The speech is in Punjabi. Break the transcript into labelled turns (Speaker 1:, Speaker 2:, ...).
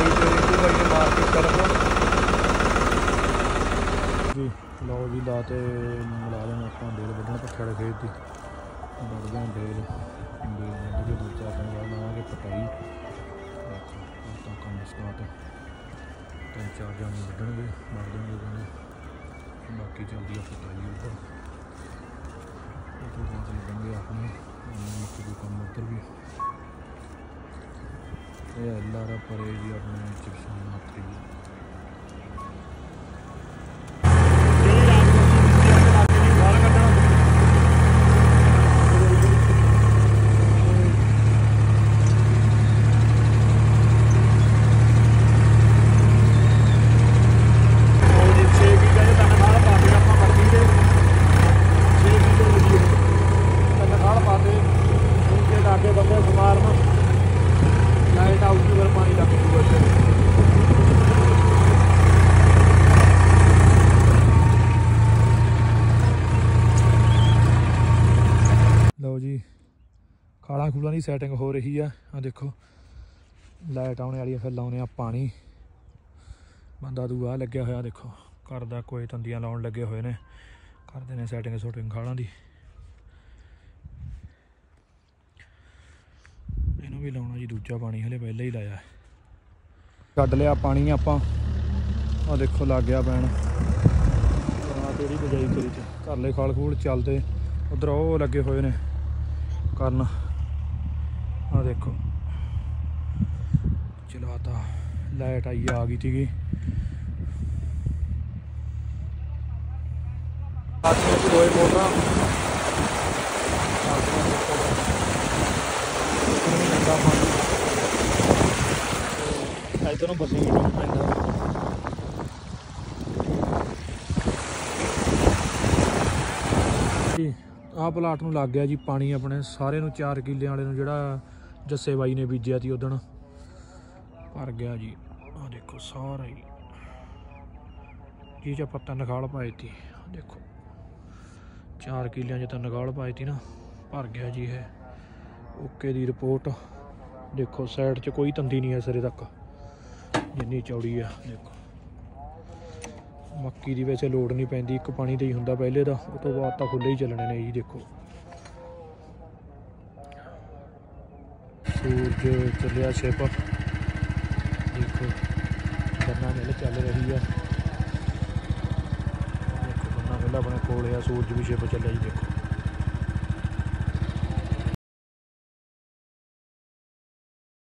Speaker 1: ਬਾਈ ਤੇ ਰਿੰਕੂ ਬਾਈ ਨੇ ਮਾਰ ਕੇ ਕਰਮ ਜੀ, ਲਓ ਜੀ, ਲਾ ਤੇ ਮਿਲਾ ਲੈਣਾ ਆਪਾਂ ਡੇਲ ਵੱਢਣ, ਪੱਠੇ ਵਾਲੇ ਖੇਤ ਦੀ। ਵੱਢਦੇ ਹਾਂ ਡੇਲ ਡੇਲ ਵੱਢ ਕੇ ਦੂਜਾ ਆਪਾਂ ਲਾਵਾਂਗੇ ਪਟਾਈ। ਤਾਂ ਕੰਮ ਸਟਾਰਟ ਤਿੰਨ ਚਾਰ ਜਾਣੇ ਵੱਢਣਗੇ, ਵੱਢ ਦੇਣਗੇ ਬਾਕੀ ਚੱਲਦੀ ਆ ਪਟਾਈ ਉੱਪਰ। ਇਹ ਐਲਆਰ ਪਰੇ ਜੀ ਆਪਣੇ ਚਿਪਸਾਂ ਮਾਤਰੀ ਲਾਈਟ ਆਊਗੀ ਫਿਰ ਪਾਣੀ ਲੱਗ ਜੂਗਾ ਇੱਥੇ ਲਓ ਜੀ। ਖਾਲਾਂ ਖੂਲਾਂ ਦੀ ਸੈਟਿੰਗ ਹੋ ਰਹੀ ਆ। ਆ ਦੇਖੋ ਲਾਈਟ ਆਉਣੇ ਵਾਲੀ ਆ, ਫਿਰ ਲਾਉਨੇ ਆ ਪਾਣੀ। ਬੰਦਾ ਦੂਆ ਲੱਗਿਆ ਹੋਇਆ, ਦੇਖੋ। ਘਰ ਦਾ ਕੋਈ ਤੰਦੀਆਂ ਲਾਉਣ ਲੱਗੇ ਹੋਏ ਨੇ। ਕਰਦੇ ਨੇ ਸੈਟਿੰਗ ਸ਼ੂਟਿੰਗ ਖਾਲਾਂ ਦੀ। ਇਹਨੂੰ ਵੀ ਲਾਉਣਾ ਜੀ, ਦੂਜਾ ਪਾਣੀ ਹਲੇ ਪਹਿਲਾਂ ਹੀ ਲਾਇਆ। ਕੱਢ ਲਿਆ ਪਾਣੀ ਆਪਾਂ। ਆ ਦੇਖੋ, ਲੱਗ ਗਿਆ ਪੈਣ। ਕਰਾਂ ਤੇਰੀ ਬਜਾਈ ਕਰੀ ਚ। ਘਰ ਲੈ ਖਾਲ ਖੂਲ ਚੱਲਦੇ। ਉਧਰ ਉਹ ਲੱਗੇ ਹੋਏ ਨੇ। ਕਰਨ। ਆ ਦੇਖੋ। ਚਲਾਤਾ। ਲਾਈਟ ਆਈ, ਆ ਗਈ ਸੀਗੀ। ਅੱਜ ਦੋਏ ਮੋਟਰਾਂ ਗੰਦਾ ਪਾਣੀ ਇਧਰੋਂ ਬਸੀ ਪੈਂਦਾ ਜੀ ਆਹ ਪਲਾਟ ਨੂੰ ਲੱਗ ਗਿਆ ਜੀ ਪਾਣੀ ਆਪਣੇ ਸਾਰੇ ਨੂੰ 4 ਕਿੱਲਿਆਂ ਵਾਲੇ ਨੂੰ ਜਿਹੜਾ ਜੱਸੇ ਬਾਈ ਨੇ ਬੀਜਿਆ ਸੀ ਉਦਣ। ਭਰ ਗਿਆ ਜੀ। ਆਹ ਦੇਖੋ ਸਾਰਾ ਹੀ। ਜੀ ਚ ਪੱਤਾ ਨਖਾਲ ਪਾਈ ਤੀ ਦੇਖੋ। 4 ਕਿੱਲਿਆਂ 'ਚ ਤਾਂ ਨਗਾਲ ਪਾਈ ਤੀ ਨਾ। ਭਰ ਗਿਆ ਜੀ ਇਹ। ਓਕੇ ਦੀ ਰਿਪੋਰਟ। ਦੇਖੋ ਸਾਈਡ 'ਚ ਕੋਈ ਤੰਦੀ ਨਹੀਂ ਹੈ ਸਿਰੇ ਤੱਕ। ਜਿੰਨੀ ਚੌੜੀ ਆ, ਦੇਖੋ। ਮੱਕੀ ਦੀ ਵੈਸੇ ਲੋਡ ਨਹੀਂ ਪੈਂਦੀ, ਇੱਕ ਪਾਣੀ ਤੇ ਹੀ ਹੁੰਦਾ ਪਹਿਲੇ ਦਾ, ਉਹ ਤੋਂ ਬਾਅਦ ਤਾਂ ਖੁੱਲੇ ਹੀ ਚੱਲਣੇ ਨੇ ਜੀ, ਦੇਖੋ। ਸੂਰਜ ਚੱਲਿਆ ਛਿਪ। ਦੇਖੋ, ਗੰਨਾ ਮਿਲ ਚੱਲ ਰਹੀ ਆ। ਦੇਖੋ, ਗੰਨਾ ਮਿਲ ਆਪਣੇ ਕੋਲ ਆ, ਸੂਰਜ ਵੀ ਛਿਪ ਚੱਲਿਆ ਜੀ, ਦੇਖੋ।